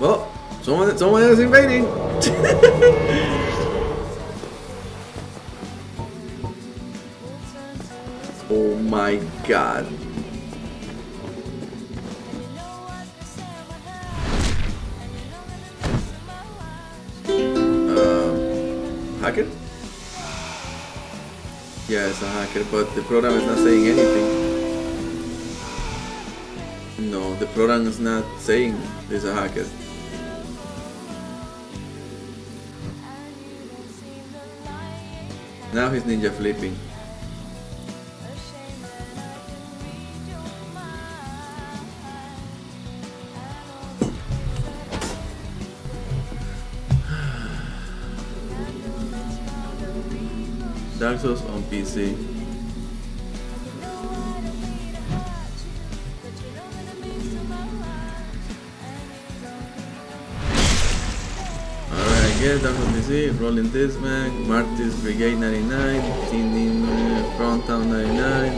Well, someone someone is invading. oh my god. Uh, hacker? Yeah, it's a hacker, but the program is not saying anything. No, the program is not saying there's a hacker. Now he's ninja flipping. Dark Souls on PC. Alright, guess Dark Souls PC, Rolling Dismac, Marty's Brigade 99, Team uh, Front Town 99,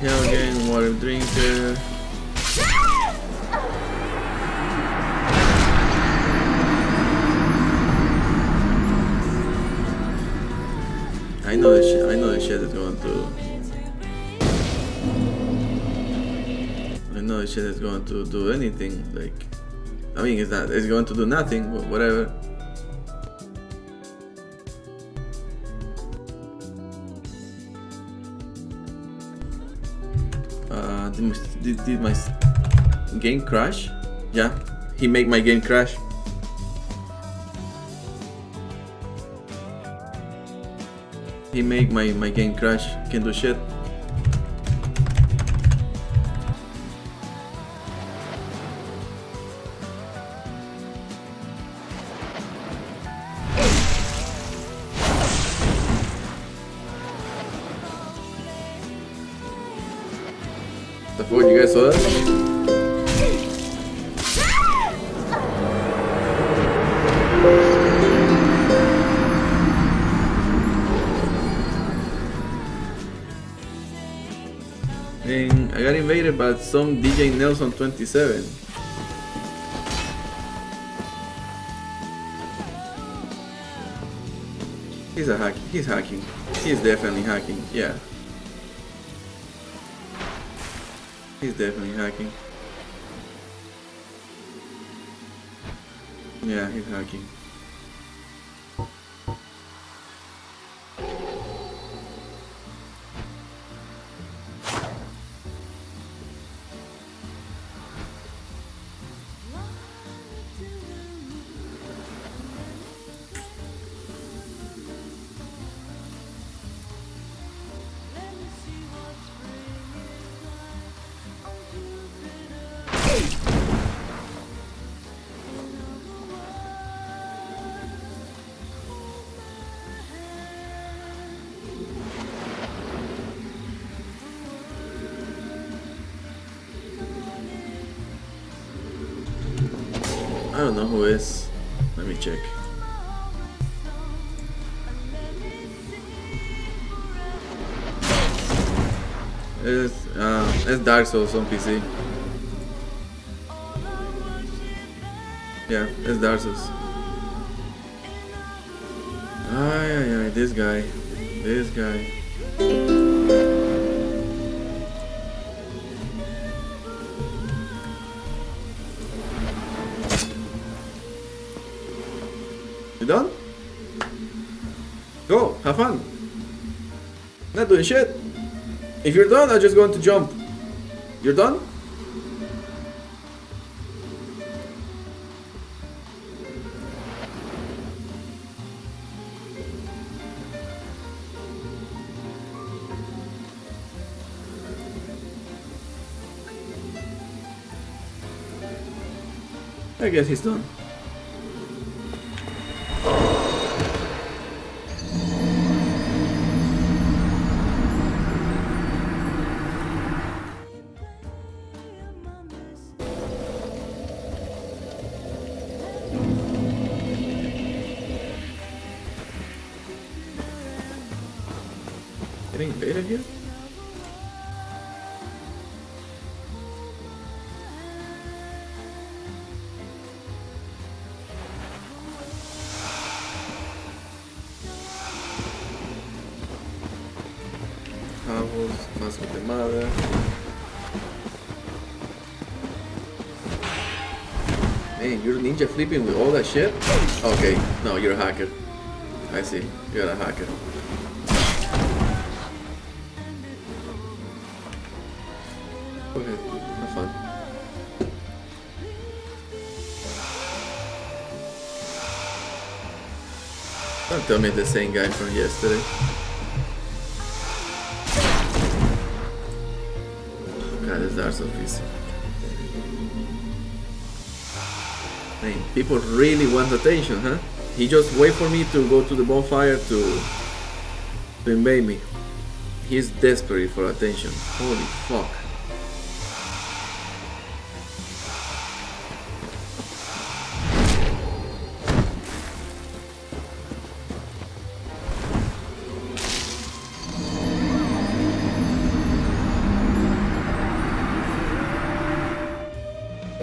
Helgen, Water Drinker. Know shit. I know this shit is going to. I know this shit is going to do anything. Like, I mean, it's not. It's going to do nothing. But whatever. Uh, did my game crash? Yeah, he made my game crash. He make my, my game crash. Can't do shit. The fuck you guys saw that? And I got invaded by some DJ Nelson 27. He's a hack. He's hacking. He's definitely hacking. Yeah. He's definitely hacking. Yeah, he's hacking. I don't know who is. Let me check. It's, uh, it's Dark Souls on PC. Yeah, it's Dark Souls. Ay, ay, ay, this guy. This guy. You done? Go, have fun. Not doing shit. If you're done, I'm just going to jump. You're done? I guess he's done. Getting invaded here? Ninja flipping with all that shit? Okay, no, you're a hacker. I see, you're a hacker. Okay, have fun. Don't tell me the same guy from yesterday. God, Dark Souls PC. Man, people really want attention, huh? He just wait for me to go to the bonfire to to invade me. He's desperate for attention. Holy fuck.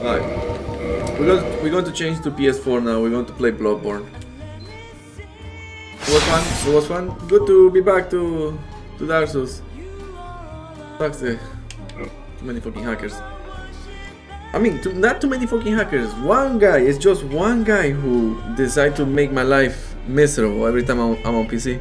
Alright. We're going, we're going to change to PS4 now. We're going to play Bloodborne. It was fun. It was fun. Good to be back to to Dark Souls. Sucks the too many fucking hackers. I mean, not too many fucking hackers. One guy. It's just one guy who decided to make my life miserable every time I'm, I'm on PC.